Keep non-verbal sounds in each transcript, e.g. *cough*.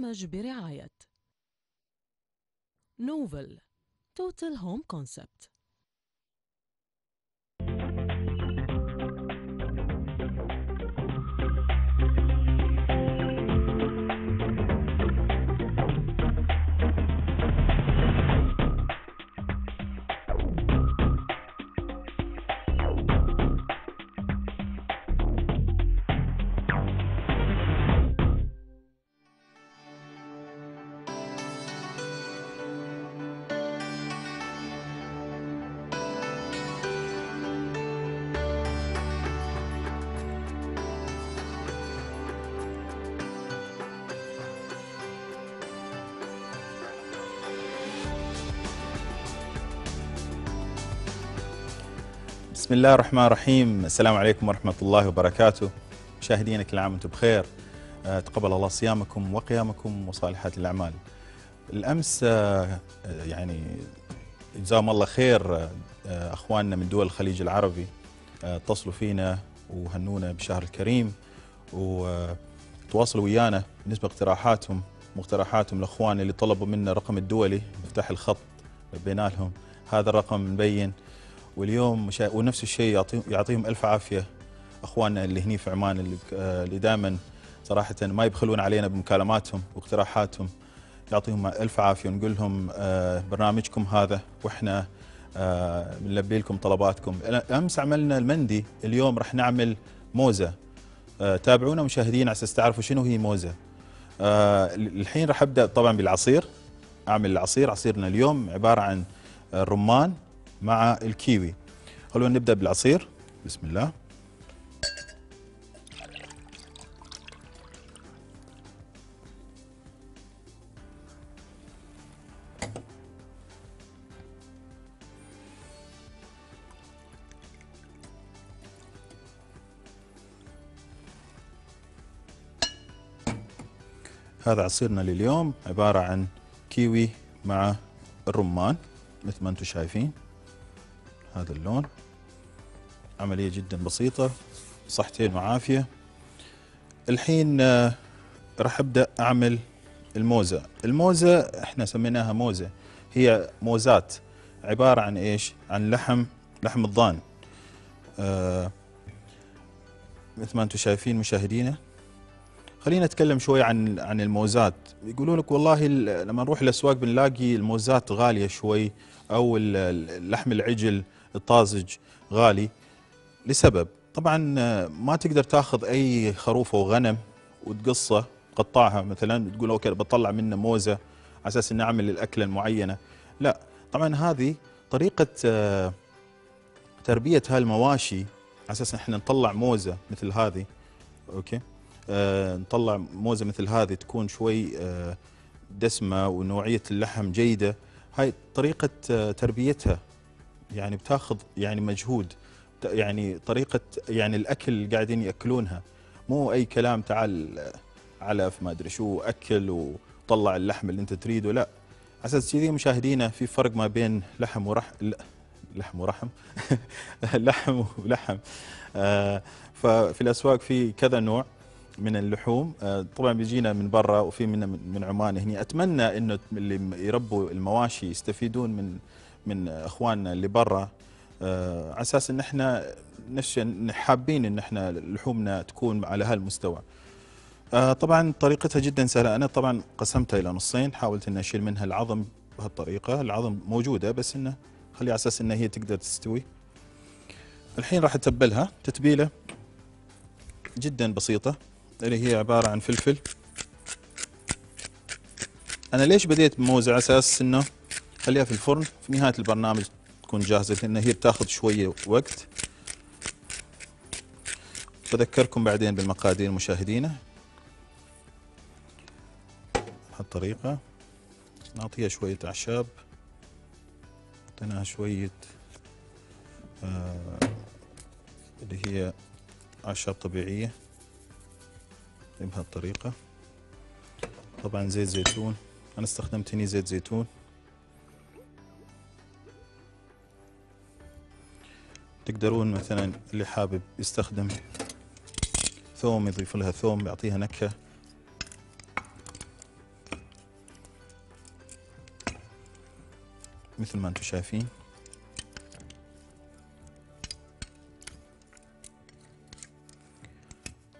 برنامج برعاية نوفل توتال هوم كونسبت بسم الله الرحمن الرحيم. السلام عليكم ورحمة الله وبركاته. مشاهدينا كل عام وأنتم بخير. آه، تقبل الله صيامكم وقيامكم وصالحات الأعمال. الأمس آه، آه، يعني جزاهم الله خير أخواننا من دول الخليج العربي اتصلوا فينا وهنونا بشهر الكريم وتواصلوا ويانا بالنسبة اقتراحاتهم مقترحاتهم الأخوان اللي طلبوا منا الرقم الدولي مفتاح الخط بينا لهم هذا الرقم مبين واليوم مشا... ونفس الشيء يعطيهم يعطيهم ألف عافية. أخواننا اللي هني في عمان اللي, آه، اللي دائما صراحة ما يبخلون علينا بمكالماتهم واقتراحاتهم. يعطيهم ألف عافية ونقول لهم آه، برنامجكم هذا وإحنا آه، بنلبي لكم طلباتكم. أمس عملنا المندي اليوم راح نعمل موزة. تابعونا مشاهدين على أساس تعرفوا شنو هي موزة. الحين راح أبدأ طبعا بالعصير. أعمل العصير. عصيرنا اليوم عبارة عن الرمان مع الكيوي. خلونا نبدأ بالعصير. بسم الله. هذا عصيرنا لليوم عبارة عن كيوي مع الرمان مثل ما أنتم شايفين. هذا اللون. عملية جدا بسيطة صحتين وعافية. الحين آه، راح أبدأ أعمل الموزة. الموزة إحنا سميناها موزة. هي موزات عبارة عن إيش؟ عن لحم لحم الضان. آه مثل ما أنتم شايفين مشاهدينا خلينا نتكلم شوي عن عن الموزات. يقولوا لك والله ال- لما نروح الأسواق بنلاقي الموزات غالية شوي أو لحم العجل. الطازج غالي لسبب. طبعا آه، ما تقدر تاخذ أي خروف أو غنم وتقصه تقطعها مثلا تقول أوكي بطلع منه موزة على أساس إني أعمل الأكلة المعينة. لا طبعا هذه طريقة آه، تربية هالمواشي على أساس إحنا نطلع موزة مثل هذه. أوكي؟ آه نطلع موزة مثل هذه تكون شوي آه دسمة ونوعية اللحم جيدة. هاي طريقة آه تربيتها. يعني بتاخذ يعني مجهود يعني طريقة يعني الأكل اللي قاعدين يأكلونها. مو أي كلام تعال علف ما أدري شو أكل وطلع اللحم اللي أنت تريده لا. أساس كذي مشاهدينا في فرق ما بين لحم ورح لحم ورحم؟ *laughs* لحم ولحم. آه ففي الأسواق في كذا نوع من اللحوم. آه، طبعا بيجينا من برا وفي من من عمان هنا أتمنى إنه اللي يربوا المواشي يستفيدون من من إخواننا اللي برا آه، على أساس إن إحنا حابين إن إحنا لحومنا تكون على هالمستوى. آه، طبعا طريقتها جدا سهلة. أنا طبعا قسمتها إلى نصين حاولت ان أشيل منها العظم بهالطريقة. العظم موجودة بس إنه خليها على أساس انها هي تقدر تستوي. الحين راح أتبلها تتبيلة جدا بسيطة اللي هي عبارة عن فلفل. أنا ليش بديت بموزة على أساس إنه خليها في الفرن. في نهاية البرنامج تكون جاهزة لأن هي بتاخذ شوية وقت. بذكركم بعدين بالمقادير مشاهدينا. بهالطريقة نعطيها شوية أعشاب. أعطيناها شوية آه اللي هي أعشاب طبيعية. بهالطريقة. طبعا زيت زيتون. أنا استخدمت هني زيت زيتون. تقدرون مثلا اللي حابب يستخدم ثوم يضيف لها ثوم يعطيها نكهة. مثل ما أنتم شايفين.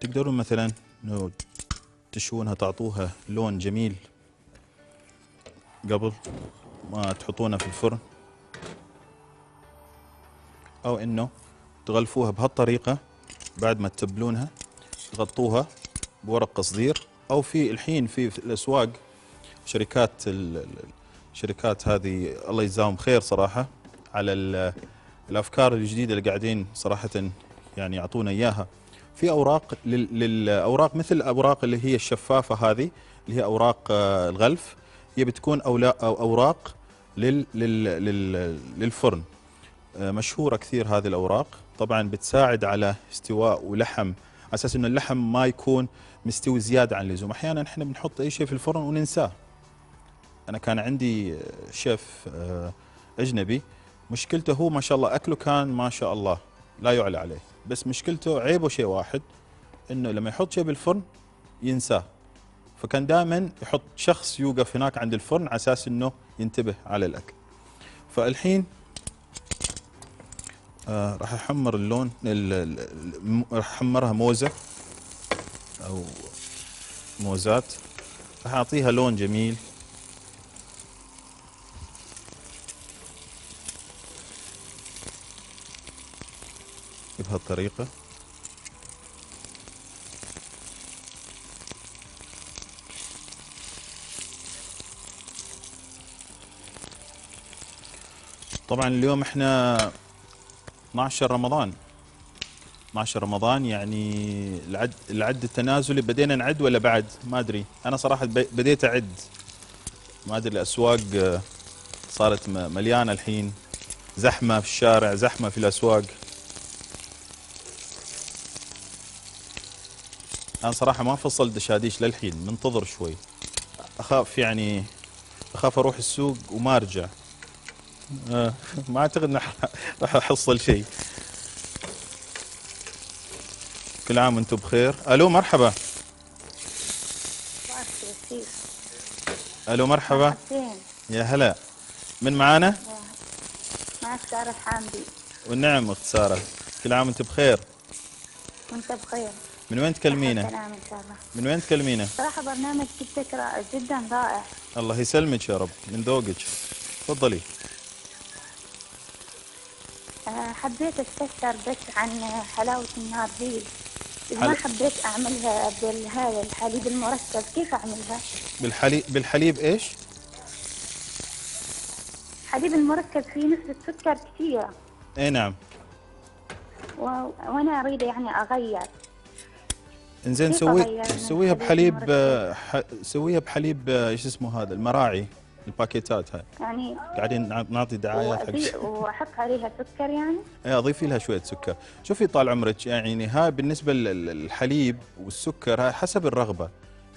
تقدرون مثلا تشونها تعطوها لون جميل قبل ما تحطونها في الفرن. أو إنه تغلفوها بهالطريقة بعد ما تتبلونها تغطوها بورق قصدير أو في الحين في, الأسواق شركات ال- ال- الشركات هذه الله يجزاهم خير صراحة على ال- الأفكار الجديدة اللي قاعدين صراحة يعني يعطونا إياها. في أوراق لل- للأوراق مثل الاوراق اللي هي الشفافة هذه اللي هي أوراق آه، الغلف هي بتكون أو أوراق لل للفرن. مشهورة كثير هذه الأوراق. طبعا بتساعد على استواء ولحم على أساس إنه اللحم ما يكون مستوي زيادة عن اللزوم. أحيانا إحنا بنحط أي شيء في الفرن وننساه. أنا كان عندي شيف آه، أجنبي مشكلته هو ما شاء الله أكله كان ما شاء الله لا يعلى عليه. بس مشكلته عيبه شيء واحد إنه لما يحط شيء بالفرن ينساه. فكان دائما يحط شخص يوقف هناك عند الفرن على أساس إنه ينتبه على الأكل. فالحين آه راح احمر اللون راح احمرها موزة أو موزات. راح أعطيها لون جميل. بهالطريقة. طبعا اليوم إحنا 12 رمضان. 12 رمضان يعني العد العد التنازلي بدينا نعد ولا بعد؟ ما أدري. أنا صراحة بديت أعد. ما أدري الأسواق آه، صارت مليانة الحين. زحمة في الشارع زحمة في الأسواق. أنا صراحة ما فصلت دشاديش للحين منتظر شوي. أخاف يعني أخاف أروح السوق وما أرجع. آه، ما أعتقد إن راح أحصل شيء. كل عام وأنتم بخير. ألو مرحبا. ألو مرحبا. يا هلا. من معانا؟ معك سارة الحامدي. والنعم أخت سارة. كل عام وأنتم بخير. وأنت بخير. من وين تكلمينا؟ إن شاء الله. من وين تكلمينا؟ صراحة برنامج جدا رائع. الله يسلمك يا رب. من ذوقك. تفضلي. حبيت أستفسر بس عن حلاوة النارديل إذا ما حبيت أعملها بالهذا الحليب المركب. كيف أعملها؟ بالحليب بالحليب إيش؟ حليب المركب فيه نسبة سكر كثيرة. اي نعم. و... وأنا أريد يعني أغير. إنزين سوي سويها الحليب بحليب ح... سويها بحليب إيش اسمه هذا؟ المراعي. الباكيتات هاي. يعني قاعدين نع- نعطي دعايات حق وأحط عليها سكر يعني؟ إيه اضيفي لها شوية سكر. شوفي طال عمرك يعني هاي بالنسبة للحليب والسكر هاي حسب الرغبة.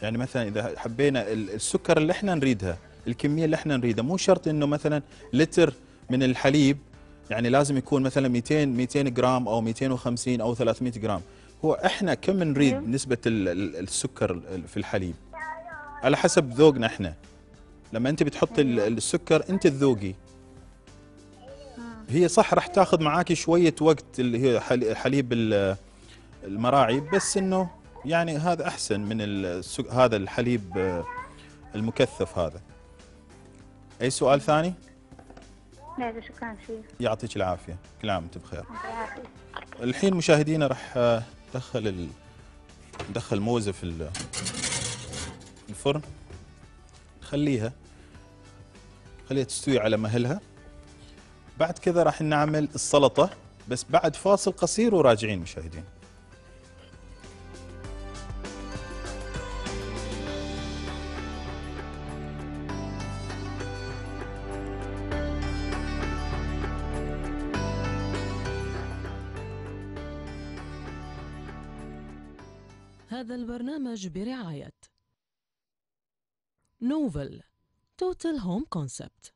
يعني مثلا إذا حبينا ال- السكر اللي إحنا نريدها الكمية اللي إحنا نريدها مو شرط إنه مثلا لتر من الحليب يعني لازم يكون مثلا 200 200 جرام أو 250 أو 300 جرام. هو إحنا كم نريد أيوه. نسبة ال- ال- السكر ال- في الحليب؟ على حسب ذوقنا إحنا. لما انت بتحط ال- السكر انت تذوقي هي صح راح تاخذ معاكي شوية وقت اللي هي حل- حليب ال- المراعي بس إنه يعني هذا أحسن من. هذا الحليب آه، المكثف هذا. أي سؤال ثاني؟ لا شكرا شيخ يعطيك العافية. كل عام وأنت بخير. الحين مشاهدينا راح آه، ندخل ال... ندخل موزه في ال- الفرن. نخليها خليها تستوي على مهلها. بعد كذا راح نعمل السلطة بس بعد فاصل قصير وراجعين مشاهدين. هذا البرنامج برعاية نوفل total home concept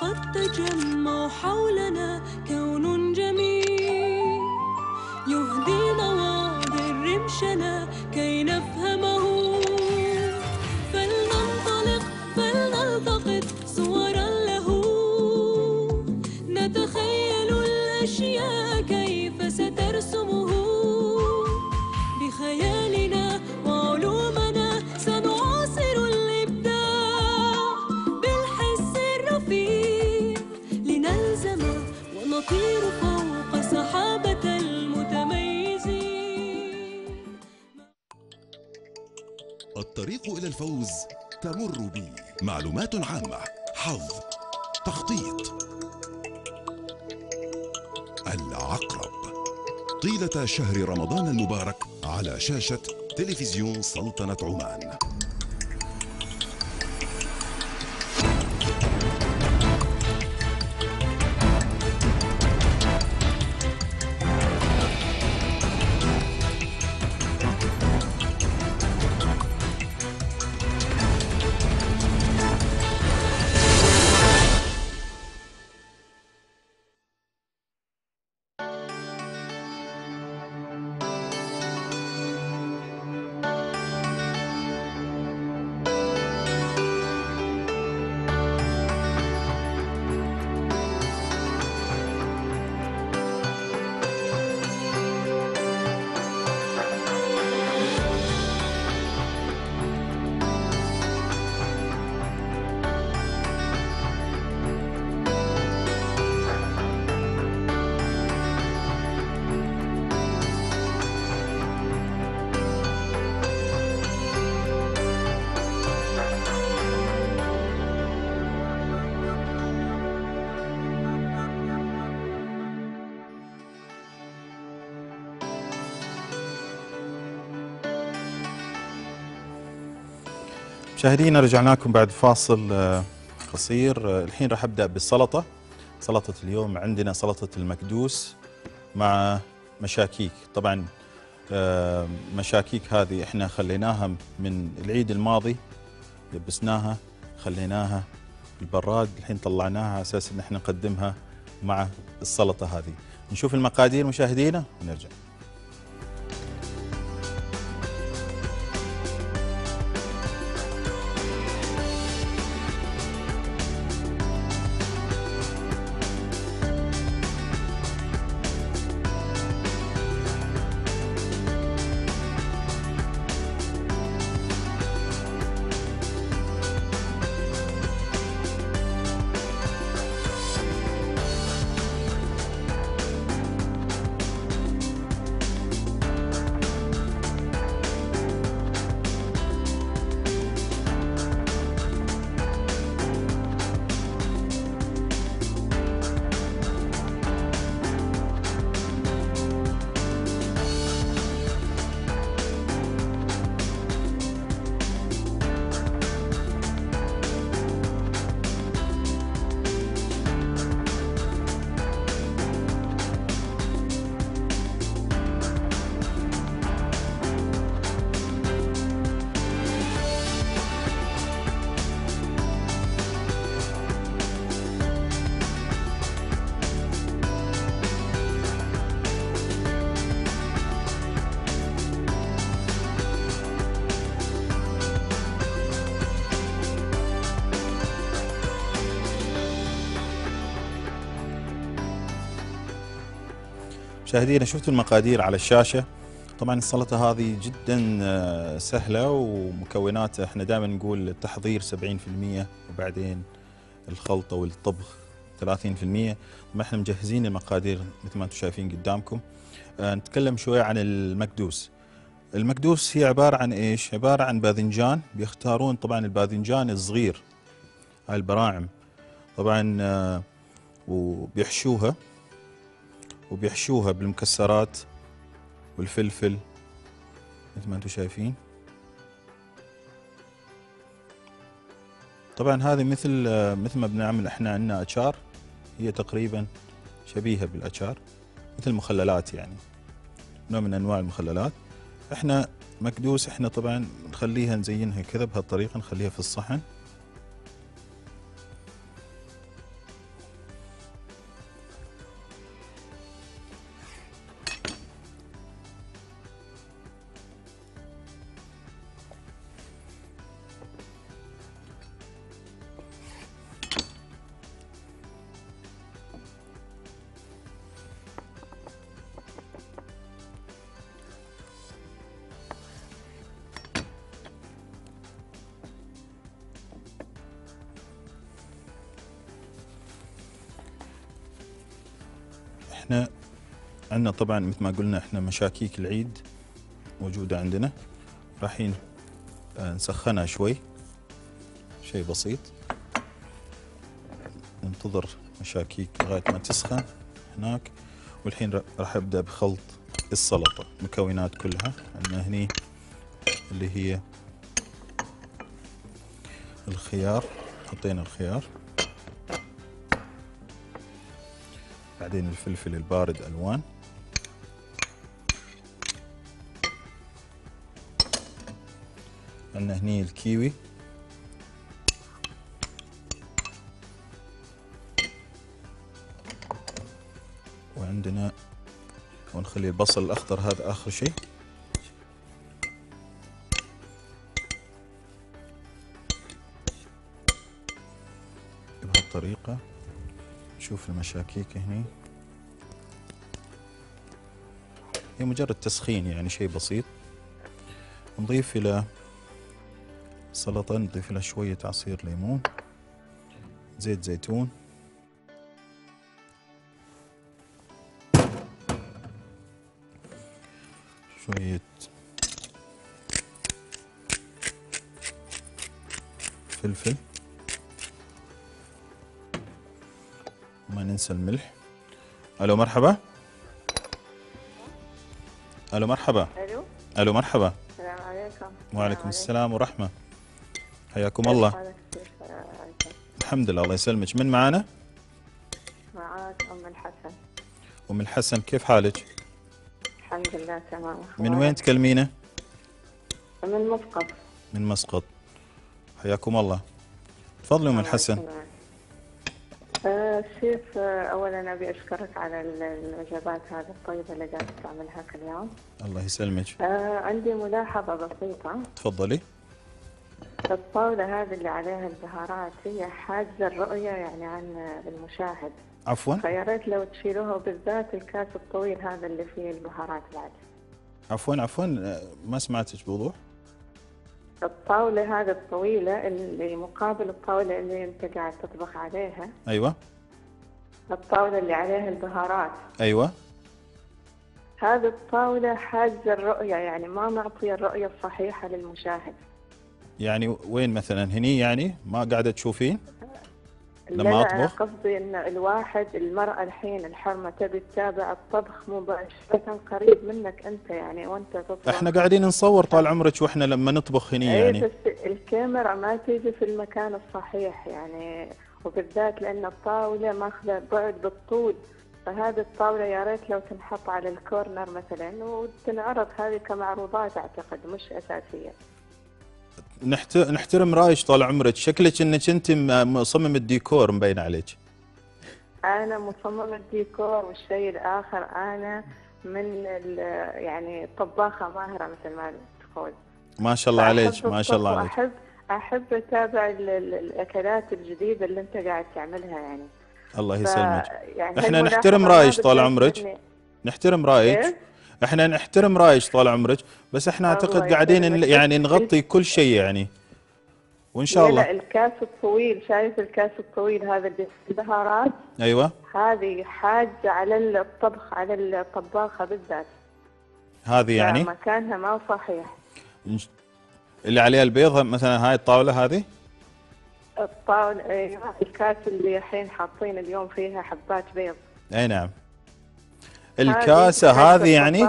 قد تجمع حولنا كون جميل. يهدي نواظر رمشنا كي نفهمه الطريق إلى الفوز. تمر بي معلومات عامة. حظ. تخطيط. العقرب. طيلة شهر رمضان المبارك على شاشة تلفزيون سلطنة عمان. مشاهدينا رجعنا لكم بعد فاصل آه، قصير. آه، الحين راح أبدأ بالسلطه سلطة اليوم عندنا سلطة المكدوس مع مشاكيك. طبعا آه، مشاكيك هذه إحنا خليناها من العيد الماضي لبسناها خليناها بالبراد الحين طلعناها على أساس إن إحنا نقدمها مع السلطة هذه. نشوف المقادير مشاهدينا ونرجع. مشاهدينا شفتوا المقادير على الشاشة؟ طبعا السلطة هذه جدا آه، سهلة ومكوناتها إحنا دائما نقول التحضير 70% وبعدين الخلطة والطبخ 30% ما إحنا مجهزين المقادير مثل ما أنتم شايفين قدامكم. آه، نتكلم شوية عن المكدوس. المكدوس هي عبارة عن إيش؟ عبارة عن باذنجان. بيختارون طبعا الباذنجان الصغير هاي البراعم. طبعا آه، وبيحشوها. وبيحشوها بالمكسرات والفلفل مثل ما أنتم شايفين. طبعا هذه مثل مثل ما بنعمل إحنا عندنا اشار هي تقريبا شبيهة بالاشار مثل المخللات يعني نوع من أنواع المخللات. إحنا مكدوس إحنا طبعا نخليها نزينها كذا بهالطريقة نخليها في الصحن. طبعا مثل ما قلنا إحنا مشاكيك العيد موجودة عندنا. رايحين آه، نسخنها شوي. شيء بسيط. ننتظر مشاكيك لغاية ما تسخن هناك. والحين راح أبدأ بخلط السلطة المكونات كلها. عندنا هني اللي هي الخيار. حطينا الخيار. بعدين الفلفل البارد ألوان. عندنا هني الكيوي. وعندنا ونخلي البصل الأخضر هذا آخر شيء. بهالطريقة نشوف المشاكيك هني. هي مجرد تسخين يعني شيء بسيط. نضيف إلى سلطة نضيف لها شوية عصير ليمون زيت زيتون. شوية فلفل. ما ننسى الملح. ألو مرحبا. ألو مرحبا. ألو. ألو مرحبا. السلام عليكم. وعليكم السلام ورحمة. حياكم الله؟ الحمد لله الله يسلمك. من معانا معاك أم الحسن. أم الحسن كيف حالك؟ الحمد لله تمام. من وين تكلمينا؟ من مسقط من مسقط. حياكم الله. تفضلي أم الحسن. آه، شيف اولا أبي أشكرك على ال- الوجبات هذه الطيبة اللي قاعد تعملها كل يوم. الله يسلمك. آه، عندي ملاحظة بسيطة. تفضلي. الطاولة هذه اللي عليها البهارات هي حاجة الرؤية يعني عن المشاهد. عفوا. فيا ريت لو تشيلوها وبالذات الكاس الطويل هذا اللي فيه البهارات بعد. عفوا عفوا. ما سمعتك بوضوح؟ الطاولة هذه الطويلة اللي مقابل الطاولة اللي أنت قاعد تطبخ عليها. أيوه. الطاولة اللي عليها البهارات. أيوه. هذه الطاولة حاجة الرؤية يعني ما معطية الرؤية الصحيحة للمشاهد. يعني وين مثلا؟ هني يعني؟ ما قاعدة تشوفين؟ لما لا، أنا أطبخ؟ قصدي أن الواحد المرأة الحين الحرمة تبي تتابع الطبخ مباشرة قريب منك أنت يعني وأنت تطبخ. إحنا قاعدين نصور طال عمرك وإحنا لما نطبخ هني اي يعني. بس الكاميرا ما تيجي في المكان الصحيح يعني وبالذات لأن الطاولة ماخذة بعد بالطول. فهذه الطاولة يا ريت لو تنحط على ال corner مثلا وتنعرض هذه كمعروضات أعتقد مش أساسية. نحت... نحترم رأيك طال عمرك شكلك إنك أنت مصمم الديكور مبين عليك أنا مصمم الديكور والشيء الآخر أنا من ال- يعني طباخة ماهرة مثل ما تقول. ما شاء الله عليك ما شاء الله عليك واحب أحب أتابع ال- ال- الأكلات الجديدة اللي أنت قاعد تعملها يعني. الله ف- يسلمك يعني هالملاحظة نحترم ما رأيك طال عمرك. نحترم رأيك؟ إحنا نحترم رايك طال عمرك بس إحنا أعتقد قاعدين. يعني نغطي كل شيء يعني. وإن شاء لا الله. الكاس الطويل شايف الكاس الطويل هذا اللي البهارات؟ أيوه. هذه حاجة على الطبخ على الطباخة بالذات. هذه يعني؟ مكانها ما صحيح. اللي عليها البيض مثلا هاي الطاولة هذه؟ الطاولة أيوة الكاس اللي الحين حاطين اليوم فيها حبات بيض. أي نعم. الكاسة هذه يعني.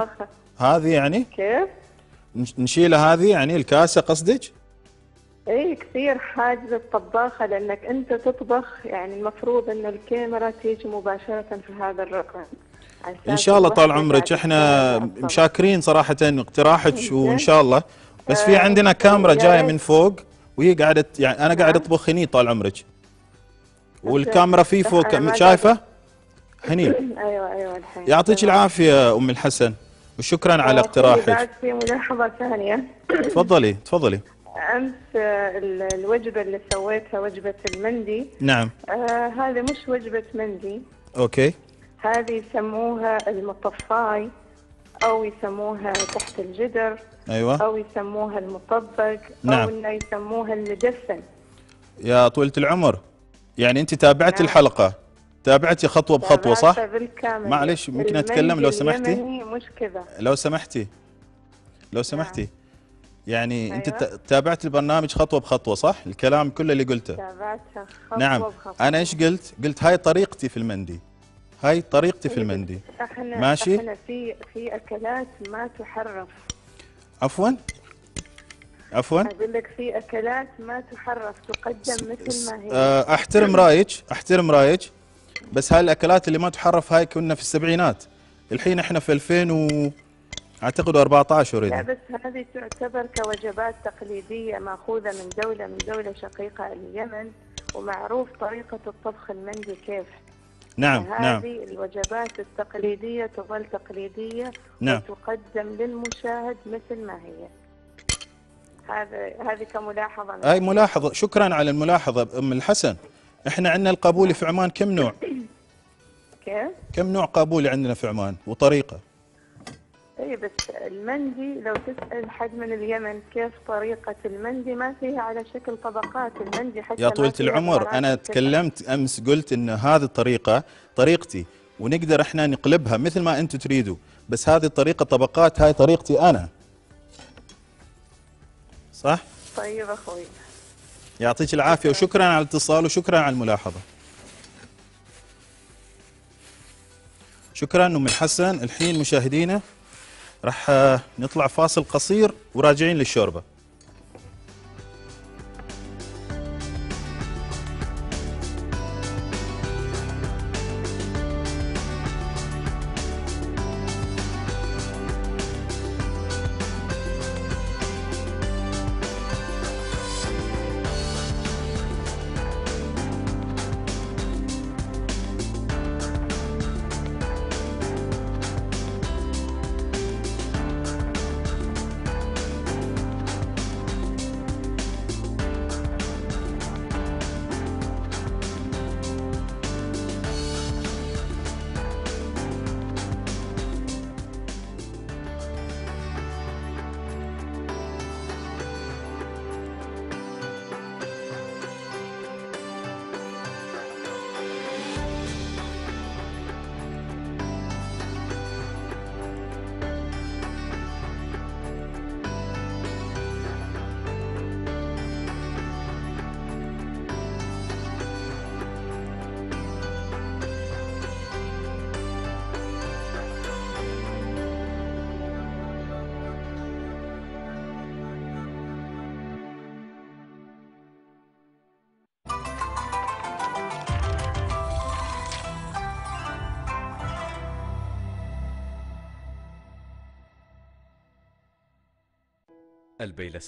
هذه يعني؟ كيف؟ نش- نشيلها هذه يعني الكاسة قصدك؟ إي كثير حاجة للطباخة لأنك أنت تطبخ يعني المفروض إن الكاميرا تيجي مباشرة في هذا الرقم. إن شاء الله طال عمرك. إحنا مشاكرين صراحة اقتراحك وإن شاء الله. بس في آه، عندنا كاميرا جاية. من فوق وهي قاعدة يعني أنا قاعد نعم. أطبخ هني طال عمرك. والكاميرا في فوق شايفة؟ هني أيوه أيوه الحين. يعطيك. العافية أم الحسن وشكرا على آه، في اقتراحك. بعد في ملاحظة ثانية. *coughs* تفضلي تفضلي. أمس آه، ال- الوجبة اللي سويتها وجبة المندي. نعم. آه هذه مش وجبة مندي. أوكي. هذه يسموها المطفاي أو يسموها تحت الجدر. أيوه. أو يسموها المطبق. نعم. أو إنه يسموها المدفن. يا طويله العمر. يعني أنت تابعتي نعم. الحلقة. تابعتي خطوة بخطوة صح؟ بالكامل. معلش، ممكن أتكلم لو سمحتي؟ مش كذا لو سمحتي. لو سمحتي. يعني أنت أيوة. تا- تابعت البرنامج خطوة بخطوة صح؟ الكلام كله اللي قلته. تابعتها خطوة نعم. بخطوة. أنا إيش قلت؟ قلت هاي طريقتي في المندي. هاي طريقتي في المندي. إحنا ماشي. إحنا في في أكلات ما تحرف. عفوا. عفوا. أقول لك في أكلات ما تحرف تقدم مثل ما هي. آه، أحترم رأيك أحترم رأيك. بس هاي الأكلات اللي ما تحرف هاي كنا في السبعينات. الحين إحنا في 2000 و أعتقد 14 لا اريد بس هذه تعتبر كوجبات تقليدية مأخوذة من دولة من دولة شقيقة اليمن ومعروف طريقة الطبخ المندي كيف. نعم نعم. هذه الوجبات التقليدية تظل تقليدية نعم. وتقدم للمشاهد مثل ما هي. هذا هذه كملاحظة. هاي ملاحظة؟ شكرا على الملاحظة أم الحسن. إحنا عندنا القابولي في عمان كم نوع كيف؟ كم نوع قابولي عندنا في عمان وطريقة اي بس المندي لو تسأل حد من اليمن كيف طريقة المندي ما فيها على شكل طبقات المندي حتى يا فيها العمر كذا. تكلمت أمس قلت إن هذه الطريقة طريقتي ونقدر إحنا نقلبها مثل ما أنتم تريدوا بس هذه الطريقة طبقات هاي طريقتي أنا صح؟ طيب أخوي يعطيك العافية وشكرا على الاتصال وشكرا على الملاحظة. شكرا أم الحسن. الحين مشاهدينا راح نطلع فاصل قصير وراجعين للشوربة.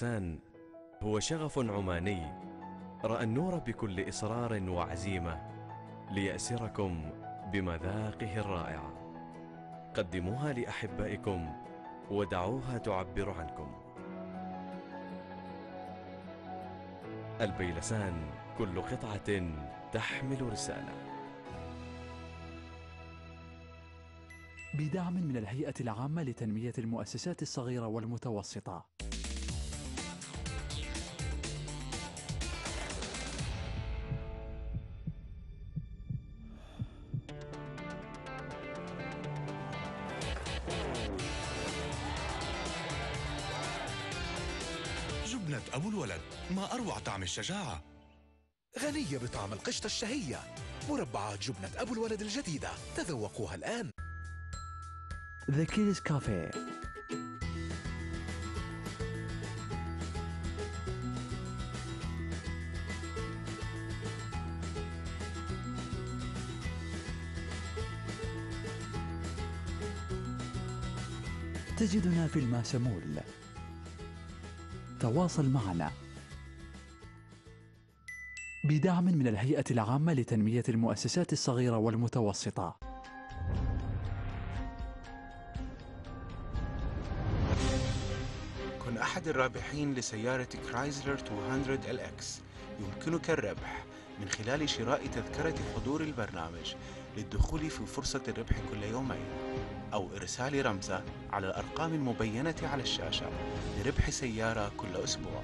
البيلسان هو شغف عماني. رأى النور بكل إصرار وعزيمة. ليأسركم بمذاقه الرائعة. قدموها لأحبائكم ودعوها تعبر عنكم. البيلسان كل قطعة تحمل رسالة. بدعم من الهيئة العامة لتنمية المؤسسات الصغيرة والمتوسطة. طعم الشجاعة. غنية بطعم القشطة الشهية. مربعات جبنة أبو الولد الجديدة. تذوقوها الآن. ذا كيلز كافيه تجدنا في الماسمول. تواصل معنا. بدعم من الهيئة العامة لتنمية المؤسسات الصغيرة والمتوسطة. كن أحد الرابحين لسيارة كرايزلر 200 إل إكس. يمكنك الربح من خلال شراء تذكرة حضور البرنامج للدخول في فرصة الربح كل يومين أو إرسال رمزة على الأرقام المبينة على الشاشة لربح سيارة كل أسبوع.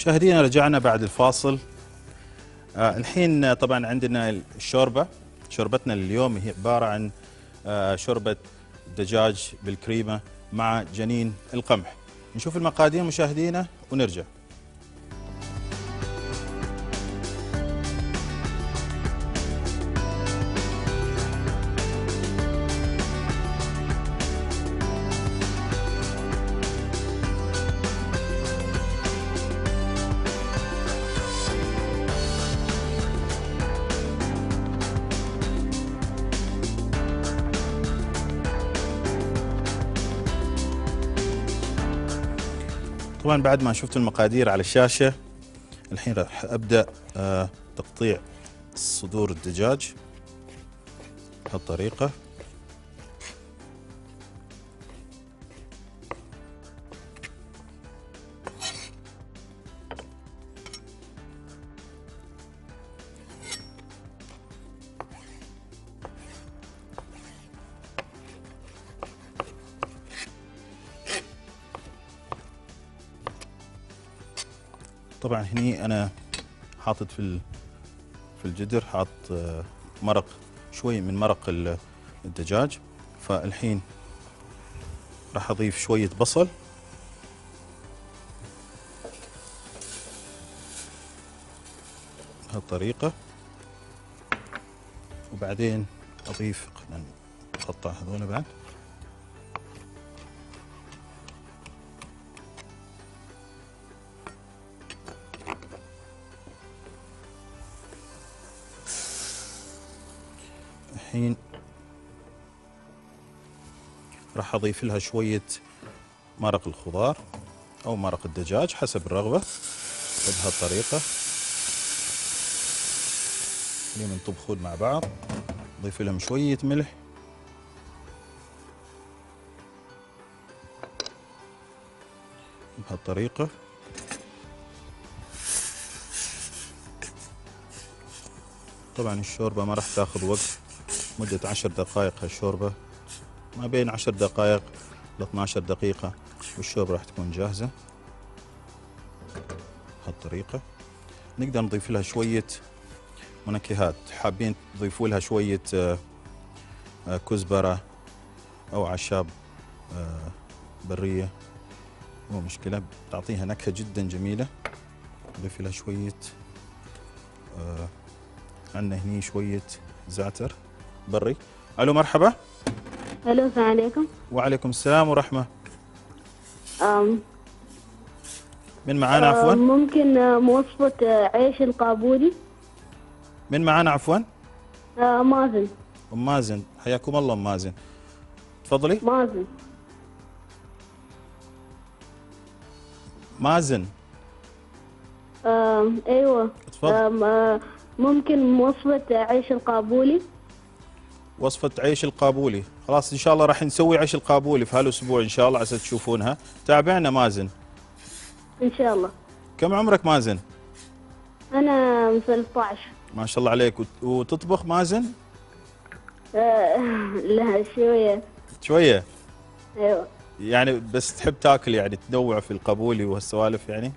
مشاهدينا رجعنا بعد الفاصل. آه الحين طبعا عندنا الشوربة. شوربتنا لليوم هي عبارة عن آه شوربة دجاج بالكريمة مع جنين القمح. نشوف المقادير مشاهدينا ونرجع. طبعا بعد ما شفت المقادير على الشاشة الحين راح أبدأ آه، تقطيع صدور الدجاج. بهالطريقة طبعا هني أنا حاطط في في الجدر حاط آه، مرق شوي من مرق ال- الدجاج. فالحين راح أضيف شوية بصل. بهالطريقة. وبعدين أضيف خلينا نقطع هذول بعد. راح اضيف لها شوية مرق الخضار أو مرق الدجاج حسب الرغبة. بهالطريقه خليهم ينطبخون مع بعض. اضيف لهم شوية ملح. بهالطريقه طبعا الشوربة ما راح تاخذ وقت. مدة عشر دقائق هالشوربة. ما بين عشر دقائق ل 12 دقيقة. والشوربة راح تكون جاهزة. بهالطريقة نقدر نضيف لها شوية منكهات. حابين تضيفوا لها شوية آه، آه، كزبرة أو أعشاب آه، برية. مو مشكلة. تعطيها نكهة جدا جميلة. نضيف لها شوية عندنا هني شوية زعتر. بري. ألو مرحبا. ألو السلام عليكم. وعليكم السلام ورحمة. أم. من معانا عفوا؟ ممكن مواصفة آه، عيش القابولي من معانا عفوا؟ آه، مازن. أم مازن. حياكم الله أم مازن. تفضلي. مازن. مازن. أيوه. تفضل. أم، آه، ممكن مواصفة آه، عيش القابولي وصفة عيش القابولي. خلاص إن شاء الله راح نسوي عيش القابولي في هالأسبوع إن شاء الله عسى تشوفونها. تابعنا مازن. إن شاء الله. كم عمرك مازن؟ أنا من 13 ما شاء الله عليك. وت- وتطبخ مازن؟ آه، *laughs* لا شوية. شوية؟ أيوه. يعني بس تحب تاكل يعني تنوع في القابولي وهالسوالف يعني؟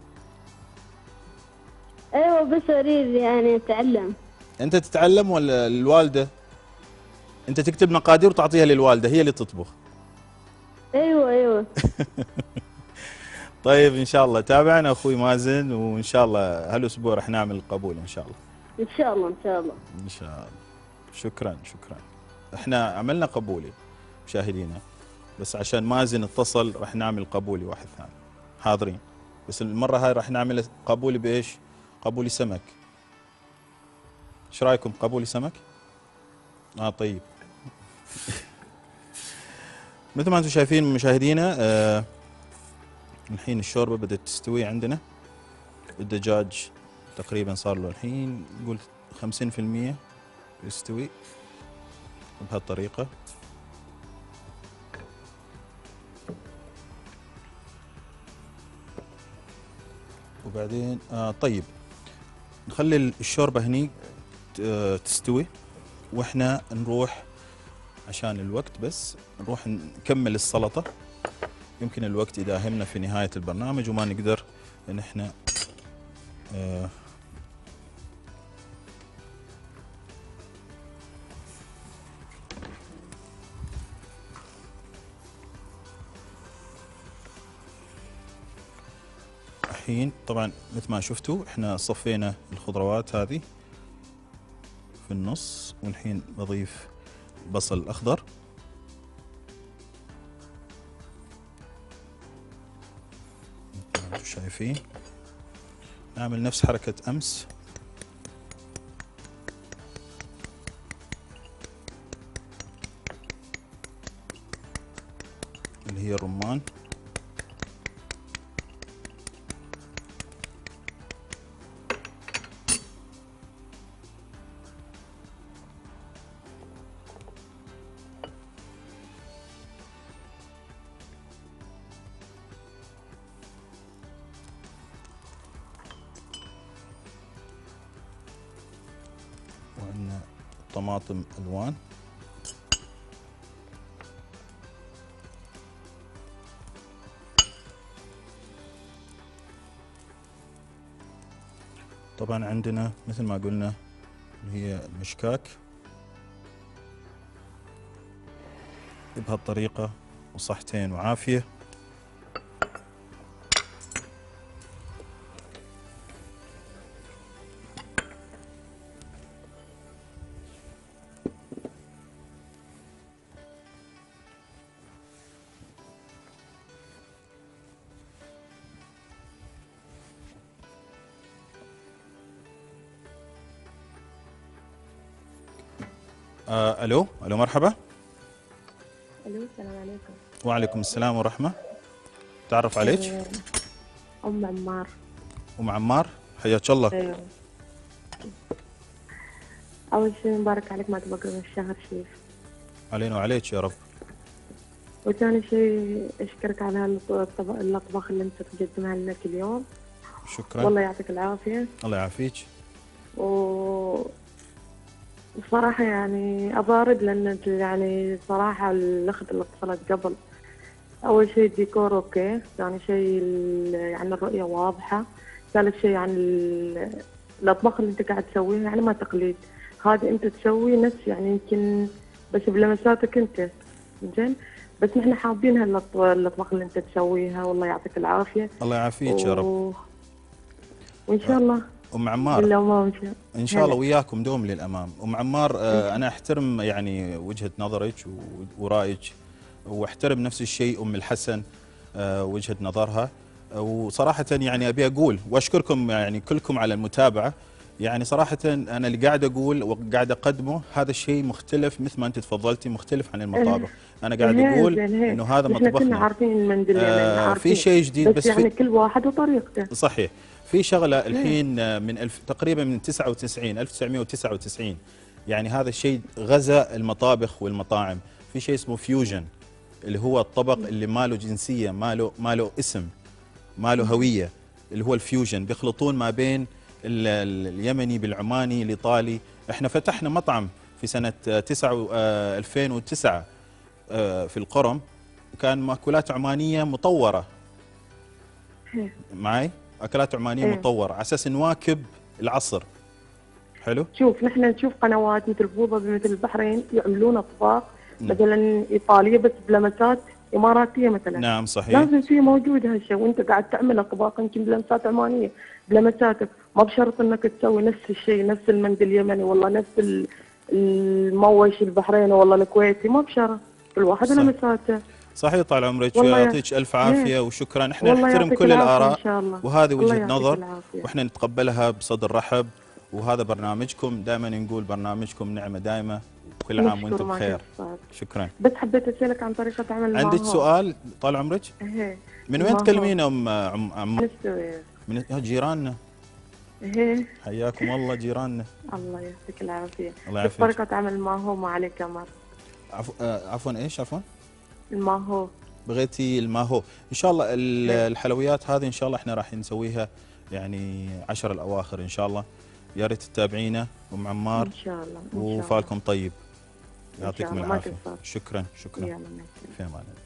أيوه بس أريد يعني أتعلم. أنت تتعلم ولا الوالدة؟ انت تكتب مقادير وتعطيها للوالدة هي اللي تطبخ. أيوه أيوه. *laughs* طيب إن شاء الله. تابعنا أخوي مازن وإن شاء الله هالأسبوع راح نعمل القبول إن شاء الله. إن شاء الله إن شاء الله. إن شاء الله. شكرا شكرا. إحنا عملنا قبولي مشاهدينا. بس عشان مازن اتصل راح نعمل قبولي واحد ثاني. حاضرين. بس المرة هاي راح نعمل قبولي بإيش؟ قبولي سمك. إيش رأيكم؟ قبولي سمك؟ آه طيب. مثل ما أنتم شايفين مشاهدينا آه الحين الشوربة بدأت تستوي عندنا. الدجاج تقريبا صار له الحين نقول 50% يستوي بهالطريقة. وبعدين آه طيب نخلي الشوربة هني آه، تستوي وإحنا نروح عشان الوقت بس نروح نكمل السلطة. يمكن الوقت يداهمنا في نهاية البرنامج وما نقدر إن إحنا آه، الحين طبعا مثل ما شفتوا إحنا صفينا الخضروات هذه في النص والحين بضيف مثل ما أنتم شايفين؟ نعمل نفس حركة أمس. اللي هي الرمان. عندنا مثل ما قلنا هي المشكاك. بهالطريقة وصحتين وعافية. ألو مرحبا. ألو السلام عليكم. وعليكم السلام ورحمة. تعرف عليك؟ أم عمار. أم عمار حياك الله. أيوه. أول شيء مبارك عليك ما تبقى الشهر شيف علينا وعليك يا رب. وثاني شيء أشكرك على الاطباق اللي أنت تقدمها لنا كل يوم. شكرا. والله يعطيك العافية. الله يعافيك. بصراحة يعني أبارك لأن يعني صراحة الأخت اللي اتصلت قبل أول شيء الديكور okay ثاني شيء يعني الرؤية واضحة ثالث شيء يعني ال- الأطباق اللي أنت قاعد تسويها يعني ما تقليد. هذه أنت تسوي نفس يعني يمكن بس بلمساتك أنت. زين؟ بس نحن حابين الأطباق اللي أنت تسويها والله يعطيك العافية. الله يعافيك يا رب. و... وإن شاء الله. أم عمار. إن شاء الله. وياكم دوم للأمام. أم عمار آه أنا أحترم يعني وجهة نظرك ورأيك وأحترم نفس الشيء أم الحسن آه وجهة نظرها. آه، وصراحة يعني أبي أقول وأشكركم يعني كلكم على المتابعة. يعني صراحة أنا اللي قاعد أقول وقاعد أقدمه هذا الشيء مختلف مثل ما أنت تفضلتي مختلف عن المطابخ أنا قاعد هي أقول هي. إنه هذا إحنا كنا مطبخنا. عارفين المندل آه، يعني في عارفين. شيء جديد بس, بس يعني في- كل واحد وطريقته. صحيح. في شغلة الحين من ألف تقريبا من 99 1999 يعني هذا الشيء غزا المطابخ والمطاعم. في شيء اسمه فيوجن اللي هو الطبق اللي ما له جنسية ما له ما له اسم ما له هوية اللي هو الفيوجن. بيخلطون ما بين ال- ال- اليمني بالعماني الإيطالي. إحنا فتحنا مطعم في سنة 9 2009 آه، في القرم. كان مأكولات عمانية مطورة. هي. معي؟ أكلات عمانية إيه. مطورة. على أساس نواكب العصر. حلو؟ شوف نحن نشوف قنوات مثل بوظة مثل البحرين يعملون أطباق نعم. مثلا إيطالية بس بلمسات إماراتية مثلا. نعم صحيح. لازم في موجود هالشيء وأنت قاعد تعمل أطباق يمكن بلمسات عمانية بلمساتك. ما بشرط إنك تسوي نفس الشيء نفس المندي اليمني والله نفس ال- الموش البحريني والله الكويتي ما بشرط. كل واحد. لمساته. صحيح طال عمرك والله يا- يعطيك ألف عافية وشكرا. إحنا نحترم كل الآراء. وهذه وجهة نظر. وإحنا نتقبلها بصدر رحب. وهذا برنامجكم دائما نقول برنامجكم نعمة دائمة وكل عام وأنتم ما بخير. شكرا. بس حبيت أسألك عن طريقة عمل عندك. سؤال طال عمرك؟ إيه. من ما وين هو. تكلمين ام عم عم من ها جيراننا؟ إيه. حياكم الله جيراننا. الله يعطيك العافية. الله يعافيك. طريقة عمل الماهو ما عليه كمر عفو آه، عفوا إيش عفوا؟ الماهو. بغيتي الماهو. إن شاء الله ال- الحلويات هذه إن شاء الله إحنا راح نسويها يعني عشر الأواخر إن شاء الله. يا ريت تتابعينا أم عمار. إن شاء الله إن شاء الله. وفالكم طيب. يعطيكم العافية. شكرا شكرا. يلا. في أمان الله.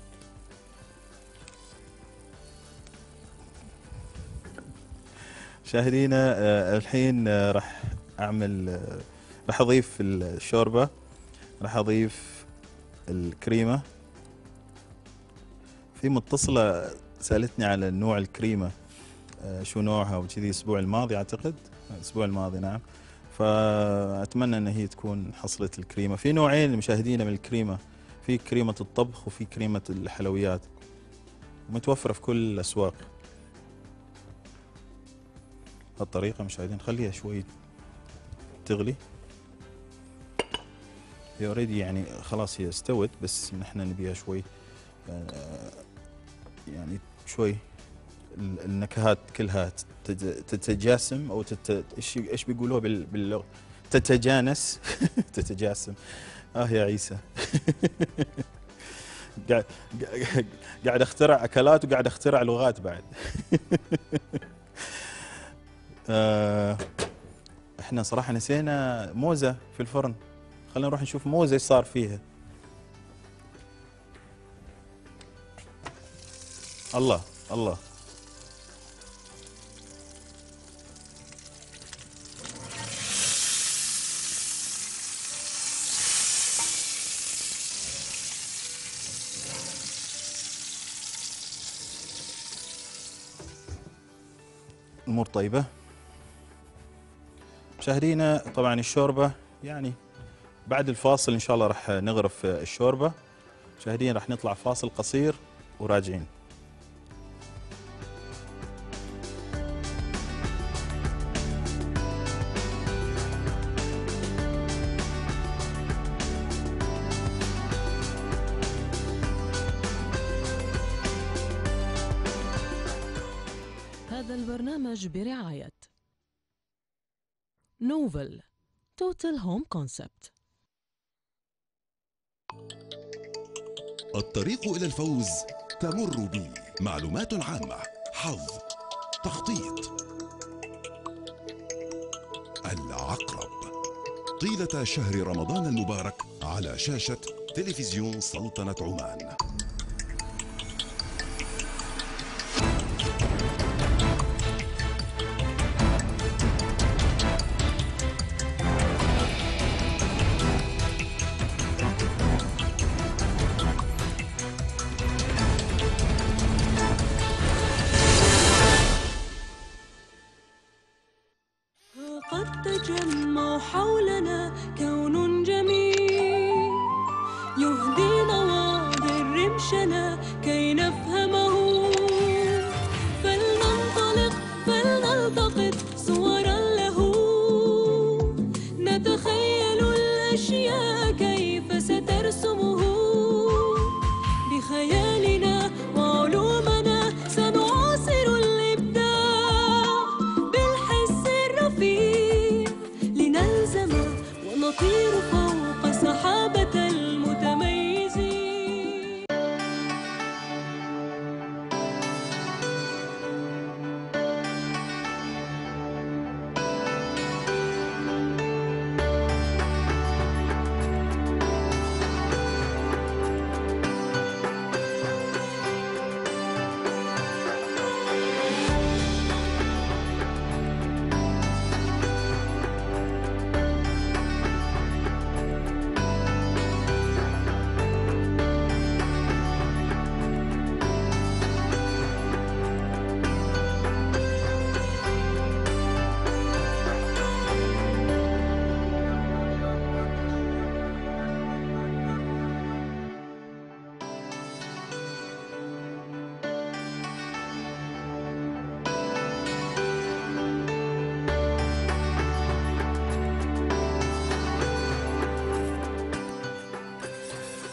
مشاهدينا آه، الحين آه، راح أعمل آه، راح أضيف الشوربة راح أضيف الكريمة. في متصلة سألتني على نوع الكريمة آه، شو نوعها وكذي الأسبوع الماضي أعتقد؟ الأسبوع الماضي نعم. فأتمنى إن هي تكون حصلت الكريمة. في نوعين مشاهدينا من الكريمة. في كريمة الطبخ وفي كريمة الحلويات. متوفرة في كل الأسواق. هالطريقة مشاهدين خليها شوي تغلي. هي اوريدي يعني خلاص هي استوت بس نحن نبيها شوي. يعني شوي ال- النكهات كلها تت- تتجاسم أو تت... إيش بيقولوها بال... باللغة؟ تتجانس. *laughs* تتجاسم. آه يا عيسى. *laughs* قاعد قاعد أخترع أكلات وقاعد أخترع لغات بعد. *laughs* آه، إحنا صراحة نسينا موزة في الفرن. خلينا نروح نشوف موزة إيش صار فيها. الله الله. الأمور طيبة؟ مشاهدينا طبعا الشوربة يعني بعد الفاصل إن شاء الله راح نغرف الشوربة. مشاهدينا راح نطلع فاصل قصير وراجعين. البرنامج برعاية. نوفل Total Home Concept الطريق إلى الفوز تمر بي معلومات عامة حظ تخطيط. العقرب. طيلة شهر رمضان المبارك على شاشة تلفزيون سلطنة عمان.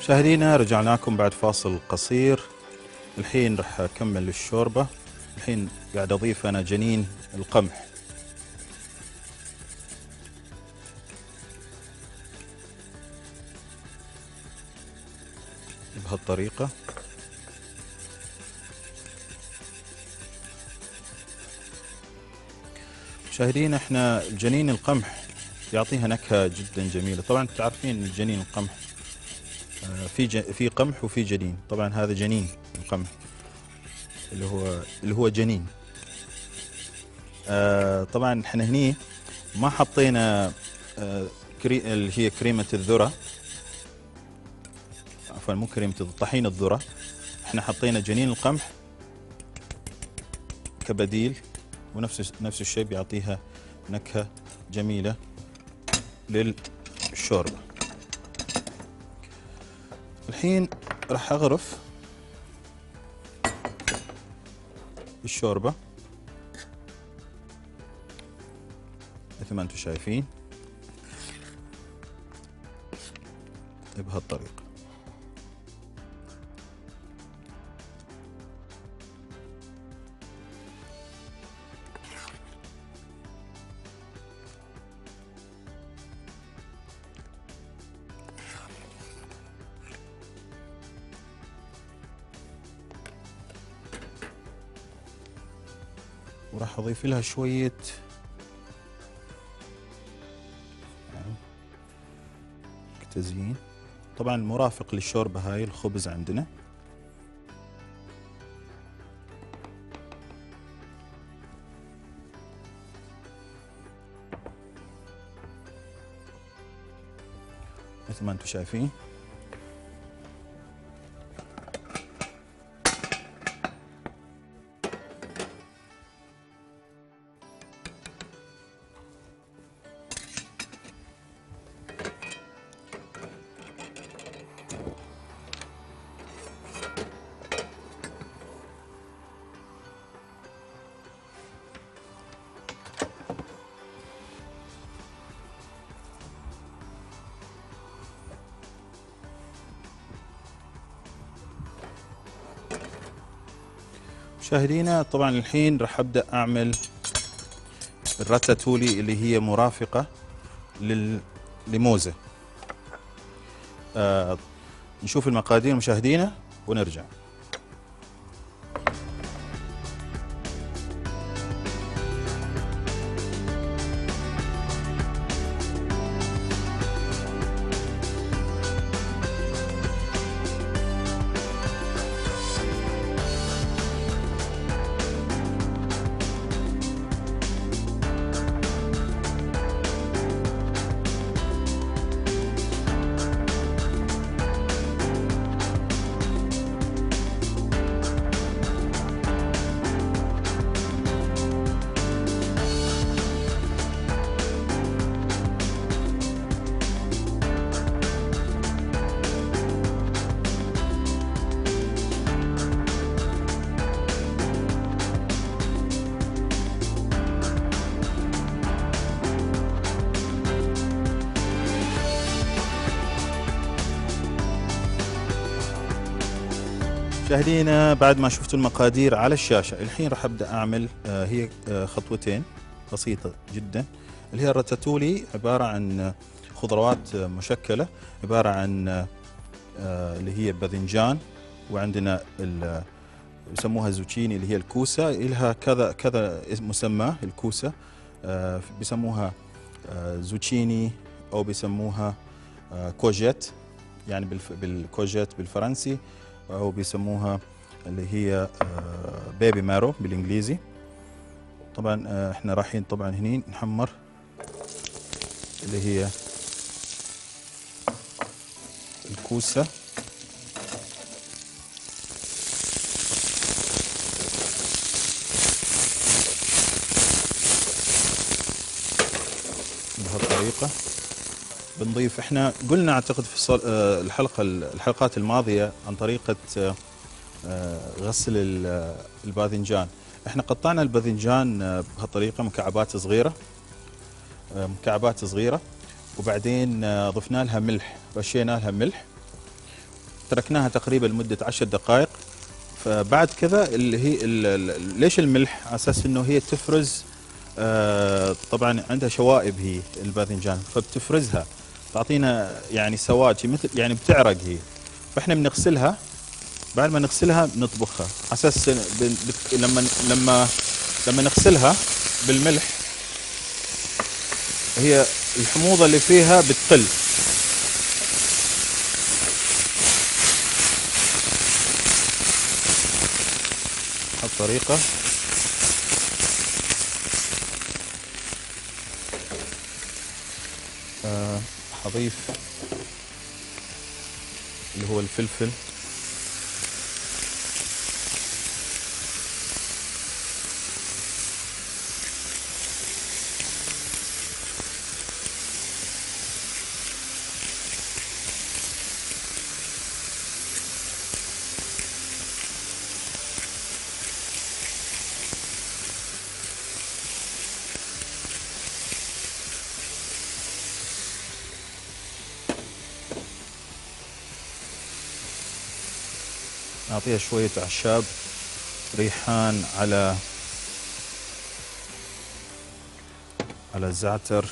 مشاهدينا رجعنا لكم بعد فاصل قصير. الحين راح أكمل الشوربة. الحين قاعد أضيف أنا جنين القمح. بهالطريقة. مشاهدينا إحنا جنين القمح يعطيها نكهة جدا جميلة. طبعا تعرفين جنين القمح في ج... في قمح وفي جنين. طبعا هذا جنين القمح اللي هو اللي هو جنين. آه طبعا إحنا هني ما حطينا آه كري اللي هي كريمة الذرة. عفوا مو كريمة طحين الذرة. إحنا حطينا جنين القمح كبديل ونفس نفس الشيء بيعطيها نكهة جميلة للشوربة. الحين راح أغرف الشوربة مثل ما أنتم شايفين. بهالطريقة. أضيف لها شوية. تزيين طبعا المرافق للشوربة هاي الخبز عندنا. مثل ما أنتم شايفين. مشاهدينا طبعا الحين راح أبدأ أعمل الراتاتولي اللي هي مرافقة لل... لموزة. آه نشوف المقادير مشاهدينا ونرجع. مشاهدينا بعد ما شفتوا المقادير على الشاشة الحين راح أبدأ أعمل آه، هي آه، خطوتين بسيطة جدا. اللي هي الراتاتولي عبارة عن آه، خضروات مشكلة عبارة عن اللي هي باذنجان وعندنا يسموها زوتشيني اللي هي الكوسة لها كذا كذا مسمى الكوسة بيسموها زوتشيني أو بيسموها courgette يعني بال courgette بالفرنسي. أو بيسموها اللي هي آه، baby marrow بالإنجليزي. طبعا آه، إحنا رايحين طبعا هني نحمر اللي هي الكوسة. بهالطريقة. بنضيف. إحنا قلنا أعتقد في. آه، الحلقة الحلقات الماضية عن طريقة آه، غسل آه، الباذنجان. إحنا قطعنا الباذنجان بهالطريقة مكعبات صغيرة مكعبات صغيرة وبعدين ضفنا لها ملح رشينا لها ملح تركناها تقريبا لمدة عشر دقائق. فبعد كذا اللي هي ليش الملح؟ على أساس إنه هي تفرز طبعا عندها شوائب هي الباذنجان فبتفرزها. تعطينا يعني سواد شي مثل يعني بتعرق هي. فإحنا بنغسلها. بعد ما نغسلها بنطبخها. على أساس لما لما لما نغسلها بالملح هي الحموضة اللي فيها بتقل. هالطريقه اضيف اللي هو الفلفل. نعطيها شوية أعشاب ريحان على على الزعتر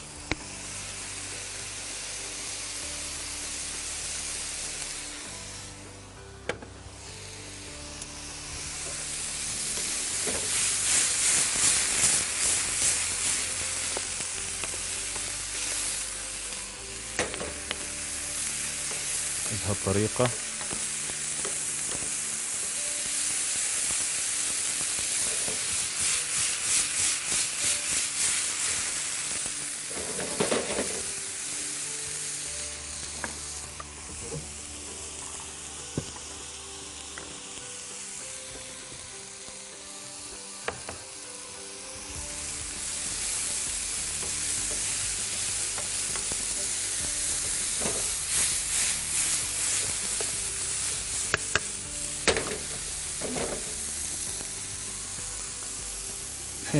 بهالطريقة.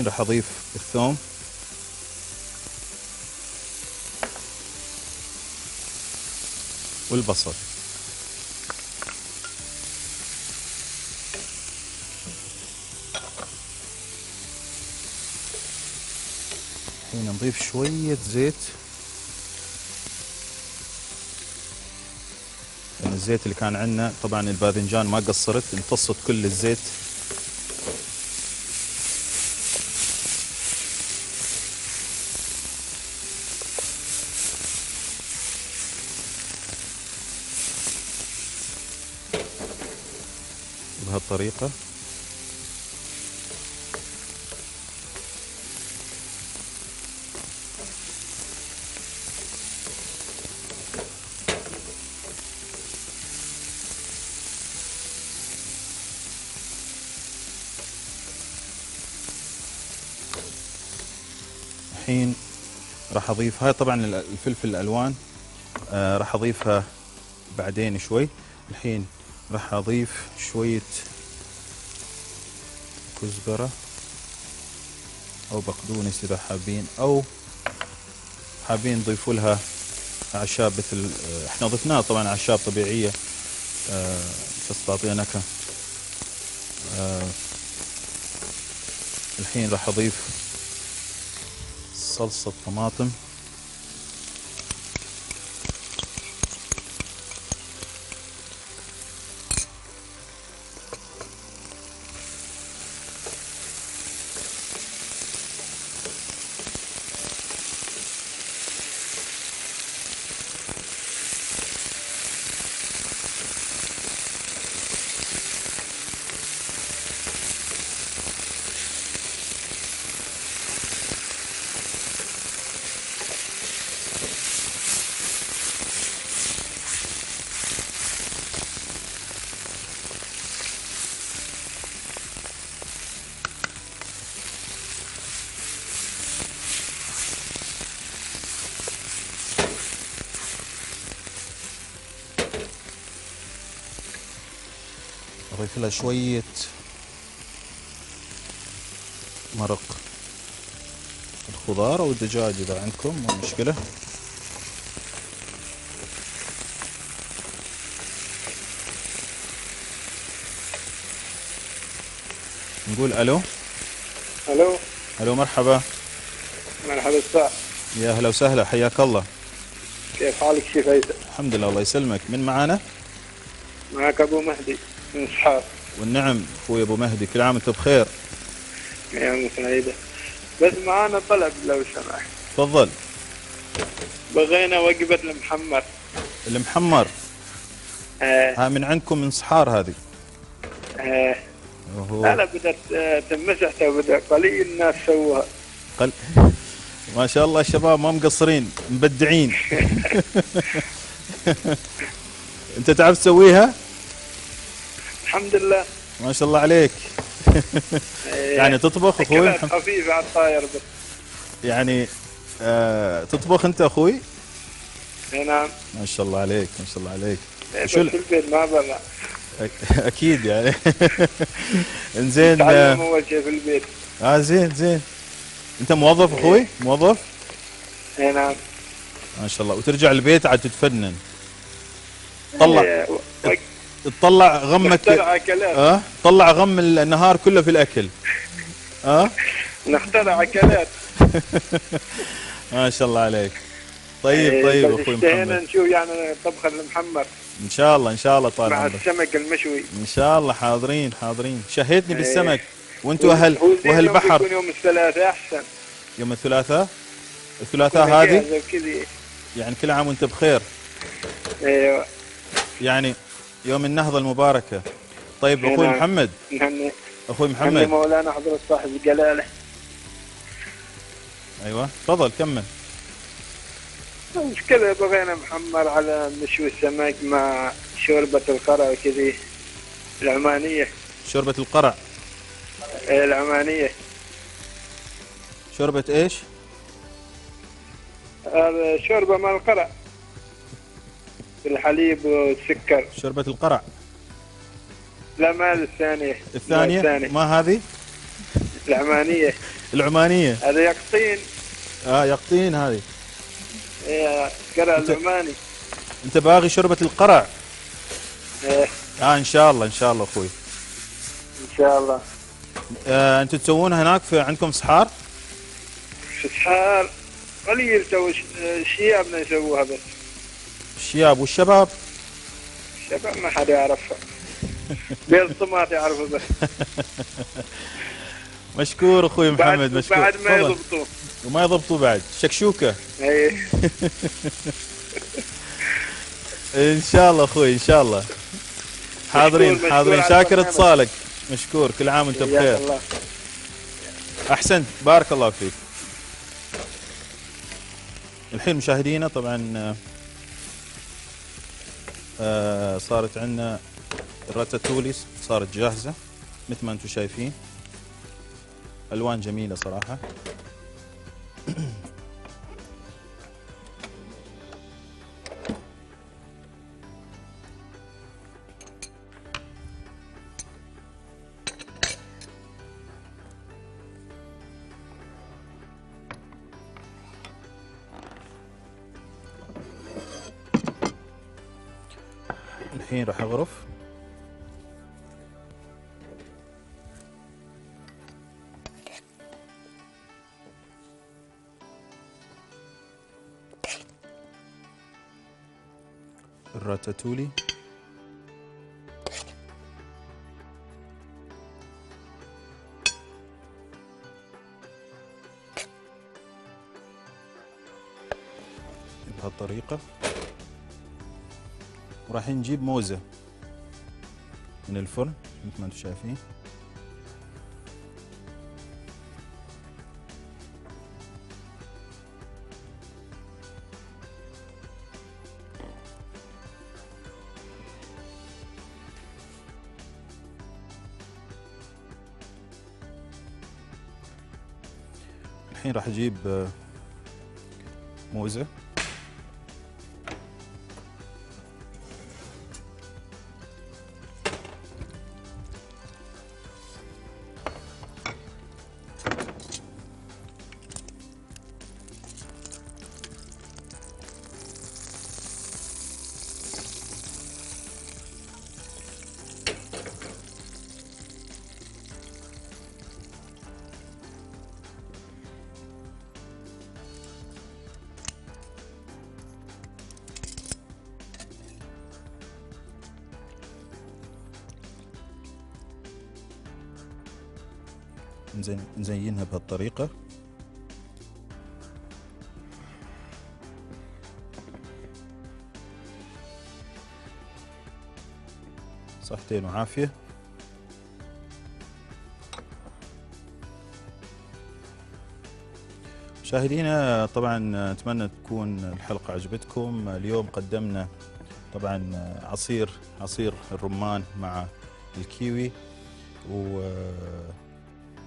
الحين راح أضيف الثوم. والبصل. الحين نضيف شوية زيت. لأن الزيت اللي كان عندنا طبعا الباذنجان ما قصرت امتصت كل الزيت. بهالطريقة الحين راح اضيف هاي طبعا الفلفل الألوان. آه راح أضيفها بعدين شوي. الحين راح أضيف شوية كزبرة أو بقدونس إذا حابين أو حابين تضيفوا لها أعشاب مثل آه، إحنا ضفناها طبعا أعشاب طبيعية آه، بس تعطيها نكهة آه، الحين راح أضيف صلصة طماطم اضيف لها شوية مرق الخضار أو الدجاج إذا عندكم مو مشكلة. نقول ألو. ألو. ألو مرحبا. مرحبا الساعة يا هلا وسهلا حياك الله. كيف حالك شيخ فيصل؟ الحمد لله الله يسلمك. من معانا؟ معك أبو مهدي من صحاب والنعم. أخوي أبو مهدي كل عام وأنت بخير. أيام سعيدة بس معانا طلب لو سمحت. تفضل. بغينا وجبة المحمر. المحمر. آه. ها من عندكم من صحار هذه؟ آه. وهو لا لا بدأت آه، تمسح بدأ قليل الناس سووها. قل... ما شاء الله الشباب ما مقصرين مبدعين. *laughs* *laughs* أنت تعرف تسويها؟ الحمد لله. ما شاء الله عليك. إيه. يعني تطبخ أخوي؟ خفيفة على الطاير بس. يعني آه تطبخ أنت أخوي؟ إيه نعم. ما شاء الله عليك ما شاء الله عليك. إيه، شو في البيت ما أك- *laughs* أكيد يعني. *laughs* إنزين تعلم آه أول شيء في البيت. آه، زين زين. أنت موظف أخوي؟ موظف؟ إيه نعم. ما شاء الله. وترجع البيت عاد تتفنن. طلع. إيه، تطلع أكلات آه؟ طلع غم النهار كله في الأكل. آه؟ نخترع أكلات *laughs* ما شاء الله عليك. طيب إيه، طيب أخوي اشتهينا محمد. نشوف يعني طبخ المحمر إن شاء الله إن شاء الله طال مع عمرك. السمك المشوي. إن شاء الله حاضرين حاضرين. شهيتني إيه. بالسمك. وأنتوا أهل وأهل البحر. يوم الثلاثاء أحسن. يوم الثلاثاء؟ الثلاثاء هذه؟ يعني كل عام وأنت بخير. أيوه يعني يوم النهضة المباركة. طيب إيه أخوي نعم. محمد. نهني أخوي نهني محمد. مولانا حضرة صاحب الجلالة. أيوه. تفضل كمل. مش كذا بغينا محمر على مشوي السمك مع شوربة القرع وكذي العمانية. شوربة القرع. إيه، العمانية. شوربة إيش؟ شوربة مع القرع. بالحليب والسكر. شوربة القرع. لا ما الثانية. الثانية؟ ما هذه؟ العمانية. العمانية. هذا يقطين. آه يقطين هذه. إيه، قرع العماني. أنت باغي شوربة القرع؟ إيه، آه إن شاء الله إن شاء الله أخوي. إن شاء الله. آه أنتوا تسوونها هناك في عندكم صحار في السحار قليل تو شيابنا يسووها بس. الشياب والشباب؟ الشباب ما حد يعرفها بيض طماط يعرفوا بس. *laughs* مشكور أخوي محمد مشكور. بعد ما. يضبطوا وما يضبطوا بعد. شكشوكة. اي *laughs* إن شاء الله أخوي إن شاء الله. حاضرين مشكور حاضرين. شاكر. اتصالك. مشكور كل عام وأنت بخير. الله. أحسنت. بارك الله فيك. الحين مشاهدينا طبعا صارت عندنا الراتاتولي صارت جاهزة مثل ما أنتم شايفين. ألوان جميلة صراحة. *clears throat* الحين راح أغرف؟ الراتاتولي. بهالطريقة وراح نجيب موزة من الفرن مثل ما أنتم شايفين. الحين راح أجيب آه، بهالطريقة صحتين وعافية. مشاهدينا طبعا أتمنى تكون الحلقة عجبتكم. اليوم قدمنا طبعا عصير عصير الرمان مع الكيوي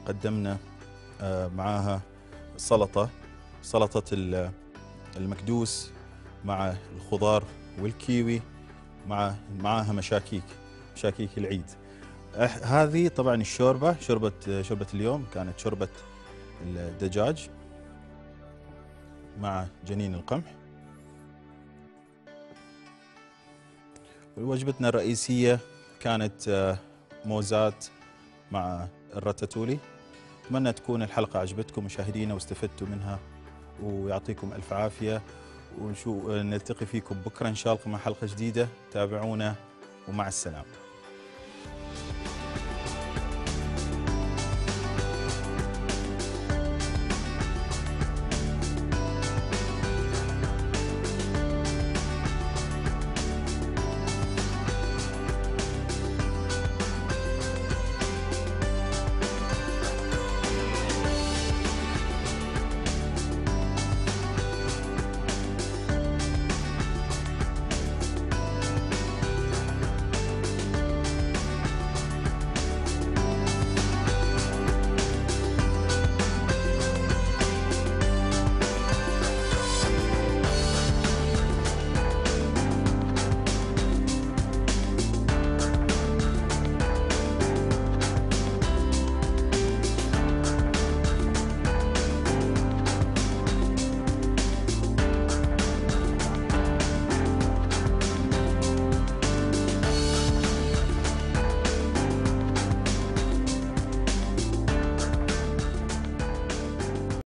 وقدمنا معاها سلطة سلطة ال- المكدوس مع الخضار والكيوي مع معاها مشاكيك مشاكيك العيد. هذه طبعا الشوربة شوربة شوربة اليوم كانت شوربة الدجاج مع جنين القمح. وجبتنا الرئيسية كانت آه، موزات مع الراتاتولي. أتمنى تكون الحلقة عجبتكم مشاهدينا واستفدتوا منها ويعطيكم ألف عافية. ونشو نلتقي فيكم بكرة إن شاء الله مع حلقة جديدة. تابعونا ومع السلامة.